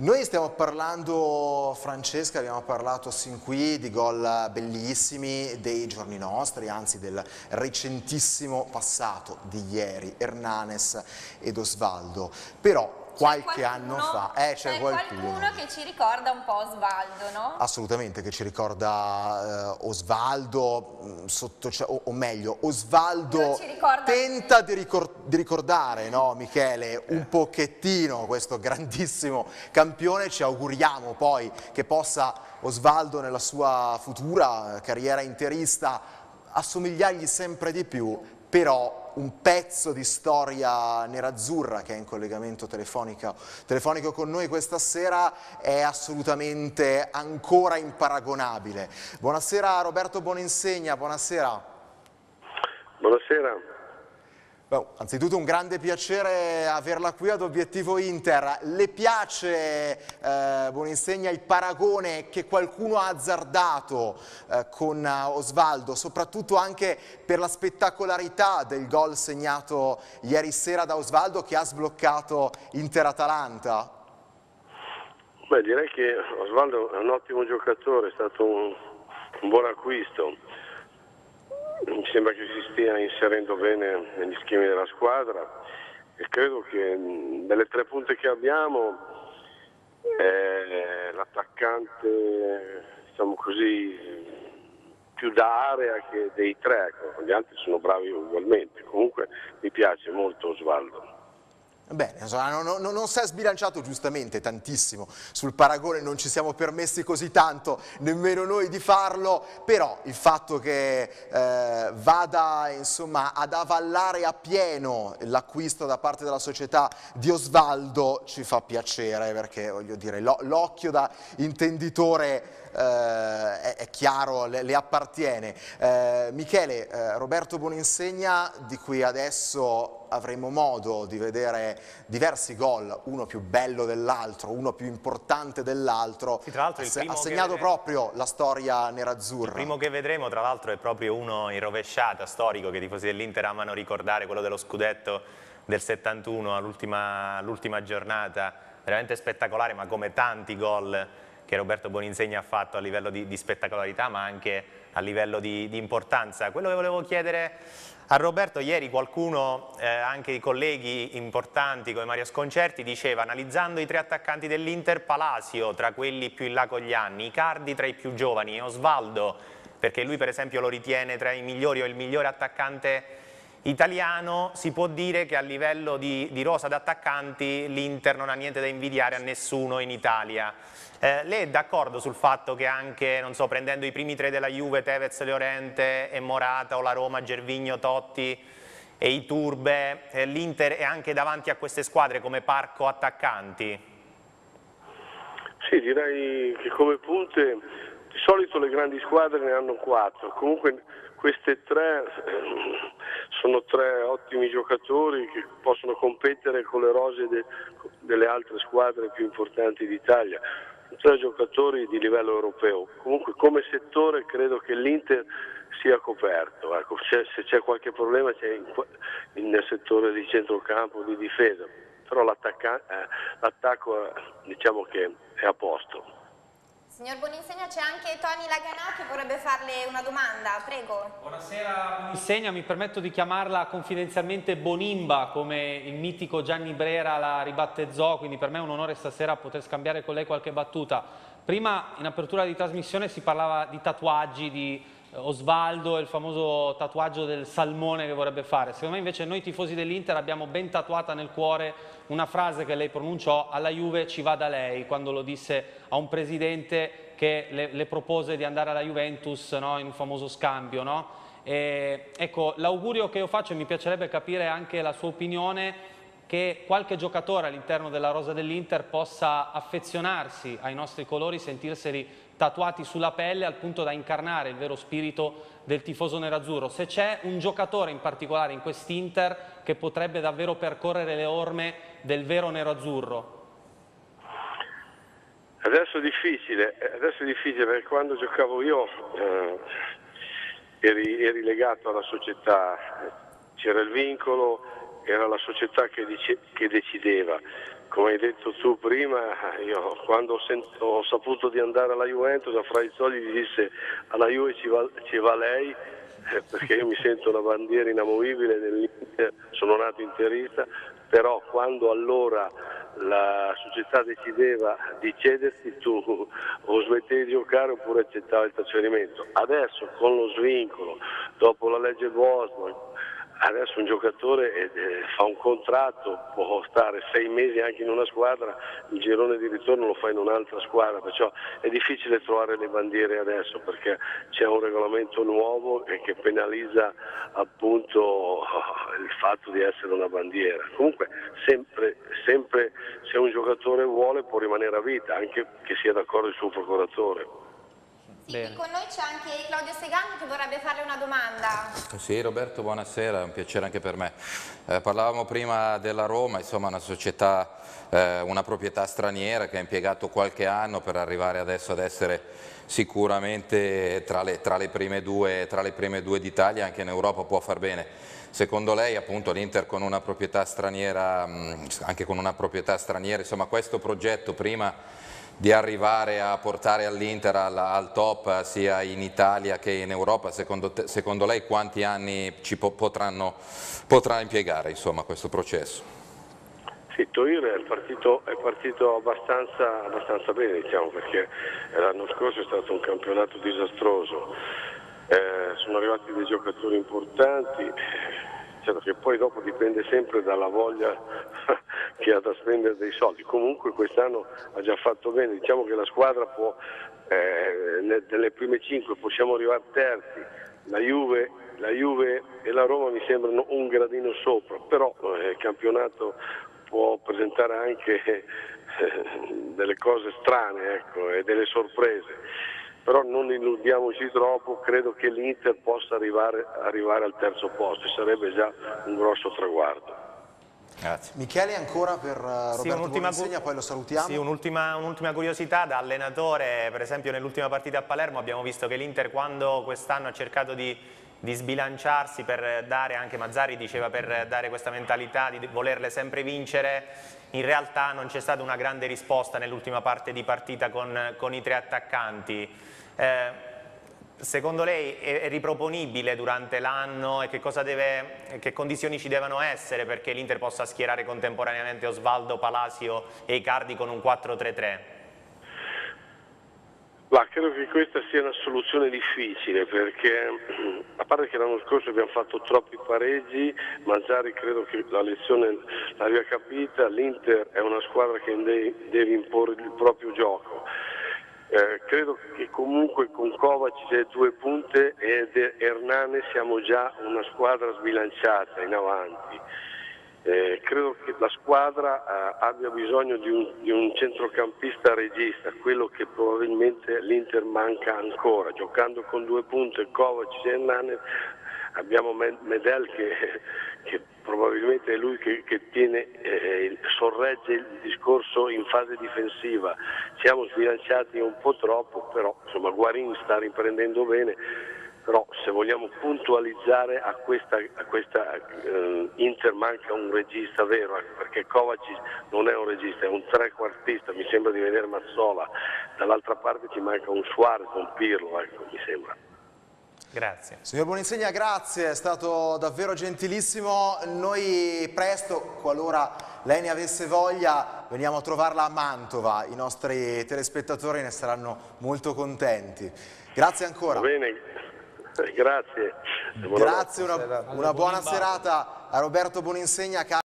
Noi stiamo parlando, Francesca, abbiamo parlato sin qui di gol bellissimi dei giorni nostri, anzi del recentissimo passato di ieri, Hernanes ed Osvaldo. Però qualche anno fa. Eh, c'è qualcuno. qualcuno. che ci ricorda un po' Osvaldo, no? Assolutamente, che ci ricorda uh, Osvaldo, mm, sotto, cioè, o, o, meglio, Osvaldo tenta di, ricor di, ricordare, no, Michele, un eh. pochettino questo grandissimo campione. Ci auguriamo poi che possa Osvaldo nella sua futura carriera interista assomigliargli sempre di più, però un pezzo di storia nerazzurra che è in collegamento telefonico, telefonico con noi questa sera è assolutamente ancora imparagonabile. Buonasera Roberto Boninsegna, buonasera. Buonasera. Beh, anzitutto un grande piacere averla qui ad Obiettivo Inter. Le piace, eh, Buoninsegna, il paragone che qualcuno ha azzardato eh, con Osvaldo, soprattutto anche per la spettacolarità del gol segnato ieri sera da Osvaldo che ha sbloccato Inter-Atalanta? Beh, direi che Osvaldo è un ottimo giocatore, è stato un, un buon acquisto mi sembra che si stia inserendo bene negli schemi della squadra e credo che delle tre punte che abbiamo eh, l'attaccante diciamo così più da area che dei tre, ecco. gli altri sono bravi ugualmente, comunque mi piace molto Osvaldo. Bene, non, non, non, si è sbilanciato giustamente tantissimo sul paragone, non ci siamo permessi così tanto nemmeno noi di farlo, però il fatto che eh, vada insomma, ad avallare a pieno l'acquisto da parte della società di Osvaldo ci fa piacere perché voglio dire l'occhio da intenditore eh, è, è, chiaro, le, le appartiene. Eh, Michele, eh, Roberto Boninsegna, di cui adesso avremo modo di vedere diversi gol, uno più bello dell'altro, uno più importante dell'altro, sì, ha, ha, segnato che... proprio la storia nerazzurra. Il primo che vedremo tra l'altro è proprio uno in rovesciata, storico, che i tifosi dell'Inter amano ricordare, quello dello scudetto del 71 all'ultima giornata, veramente spettacolare, ma come tanti gol che Roberto Boninsegna ha fatto a livello di, di spettacolarità ma anche a livello di, di, importanza. Quello che volevo chiedere a Roberto, ieri qualcuno, eh, anche i colleghi importanti come Mario Sconcerti, diceva analizzando i tre attaccanti dell'Inter, Palasio tra quelli più in là con gli anni, Icardi tra i più giovani, Osvaldo perché lui per esempio lo ritiene tra i migliori o il migliore attaccante italiano, si può dire che a livello di, di rosa d'attaccanti l'Inter non ha niente da invidiare a nessuno in Italia. Eh, lei è d'accordo sul fatto che anche, so, prendendo i primi tre della Juve, Tevez, Leorente e Morata o la Roma, Gervigno, Totti e i Turbe, eh, l'Inter è anche davanti a queste squadre come parco attaccanti? Sì, direi che come punte di solito le grandi squadre ne hanno quattro, comunque queste tre eh, sono tre ottimi giocatori che possono competere con le rose de, delle altre squadre più importanti d'Italia tre giocatori di livello europeo. Comunque come settore credo che l'Inter sia coperto, ecco, se c'è qualche problema c'è nel settore di centrocampo, di difesa, però eh, l'attacco eh, diciamo che è a posto. Signor Boninsegna, c'è anche Tony Laganò che vorrebbe farle una domanda, prego. Buonasera Boninsegna, mi permetto di chiamarla confidenzialmente Bonimba, come il mitico Gianni Brera la ribattezzò, quindi per me è un onore stasera poter scambiare con lei qualche battuta. Prima in apertura di trasmissione si parlava di tatuaggi, di Osvaldo e il famoso tatuaggio del salmone che vorrebbe fare. Secondo me invece noi tifosi dell'Inter abbiamo ben tatuata nel cuore una frase che lei pronunciò alla Juve ci va da lei quando lo disse a un presidente che le, le propose di andare alla Juventus no, in un famoso scambio. No? E, ecco, l'augurio che io faccio e mi piacerebbe capire anche la sua opinione che qualche giocatore all'interno della rosa dell'Inter possa affezionarsi ai nostri colori, sentirseli tatuati sulla pelle al punto da incarnare il vero spirito del tifoso nerazzurro. Se c'è un giocatore in particolare in quest'Inter che potrebbe davvero percorrere le orme del vero nerazzurro. Adesso è difficile, adesso è difficile perché quando giocavo io eh, eri, eri legato alla società, c'era il vincolo, era la società che, dice, che decideva come hai detto tu prima, io quando ho, sent- ho saputo di andare alla Juventus, a Fraizzoli gli disse alla Juve ci va, ci va lei, eh, perché io mi sento una bandiera inamovibile dell'Inter, sono nato interista, però quando allora la società decideva di cederti tu o smettevi di giocare oppure accettavi il trasferimento. Adesso con lo svincolo, dopo la legge Bosman, Adesso un giocatore eh, eh, fa un contratto, può stare sei mesi anche in una squadra, il girone di ritorno lo fa in un'altra squadra, perciò è difficile trovare le bandiere adesso perché c'è un regolamento nuovo che penalizza appunto il fatto di essere una bandiera. Comunque sempre, sempre se un giocatore vuole può rimanere a vita, anche che sia d'accordo il suo procuratore. Sì, con noi c'è anche Claudio Segagno che vorrebbe farle una domanda. Sì, Roberto, buonasera, è un piacere anche per me. Eh, parlavamo prima della Roma, insomma una società, eh, una proprietà straniera che ha impiegato qualche anno per arrivare adesso ad essere sicuramente tra le, tra le prime due, due d'Italia, anche in Europa può far bene. Secondo lei appunto l'Inter con una proprietà straniera, anche con una proprietà straniera, insomma questo progetto prima di arrivare a portare all'Inter al, al, top sia in Italia che in Europa, secondo, te, secondo lei quanti anni ci po potranno, potrà impiegare insomma, questo processo? Sì, Toir è partito, è partito abbastanza, abbastanza, bene diciamo, perché l'anno scorso è stato un campionato disastroso, eh, sono arrivati dei giocatori importanti, certo che poi dopo dipende sempre dalla voglia che ha da spendere dei soldi. Comunque quest'anno ha già fatto bene, diciamo che la squadra può, eh, nelle prime cinque possiamo arrivare terzi, la Juve, la Juve, e la Roma mi sembrano un gradino sopra, però eh, il campionato può presentare anche eh, delle cose strane ecco, e delle sorprese però non illudiamoci troppo, credo che l'Inter possa arrivare, arrivare al terzo posto, sarebbe già un grosso traguardo. Grazie. Michele ancora per Roberto sì, Buoninsegna, poi lo salutiamo. Sì, un'ultima un curiosità da allenatore, per esempio nell'ultima partita a Palermo abbiamo visto che l'Inter quando quest'anno ha cercato di, di, sbilanciarsi per dare, anche Mazzari diceva per dare questa mentalità di volerle sempre vincere, in realtà non c'è stata una grande risposta nell'ultima parte di partita con, con i tre attaccanti. Eh, Secondo lei è riproponibile durante l'anno e che, deve, che, condizioni ci devono essere perché l'Inter possa schierare contemporaneamente Osvaldo, Palasio e Icardi con un 4-3-3? Ma credo che questa sia una soluzione difficile perché a parte che l'anno scorso abbiamo fatto troppi pareggi, Mangiari credo che la lezione l'abbia capita, l'Inter è una squadra che deve imporre il proprio gioco eh, credo che comunque con Kovac e due punte ed Hernane siamo già una squadra sbilanciata in avanti. Eh, credo che la squadra eh, abbia bisogno di un, di un, centrocampista regista, quello che probabilmente l'Inter manca ancora. Giocando con due punte Kovac e Hernane abbiamo Medel che, che probabilmente è lui che, che tiene, eh, sorregge il discorso in fase difensiva. Siamo sbilanciati un po' troppo, però insomma, Guarin sta riprendendo bene, però se vogliamo puntualizzare a questa, a questa eh, Inter manca un regista vero, perché Kovacic non è un regista, è un trequartista, mi sembra di vedere Mazzola, dall'altra parte ci manca un Suarez, un Pirlo, ecco, mi sembra. Grazie. Signor Buoninsegna, grazie, è stato davvero gentilissimo. Noi presto, qualora lei ne avesse voglia, veniamo a trovarla a Mantova. I nostri telespettatori ne saranno molto contenti. Grazie ancora. Va bene, grazie. Grazie, una, una buona serata a Roberto Buoninsegna.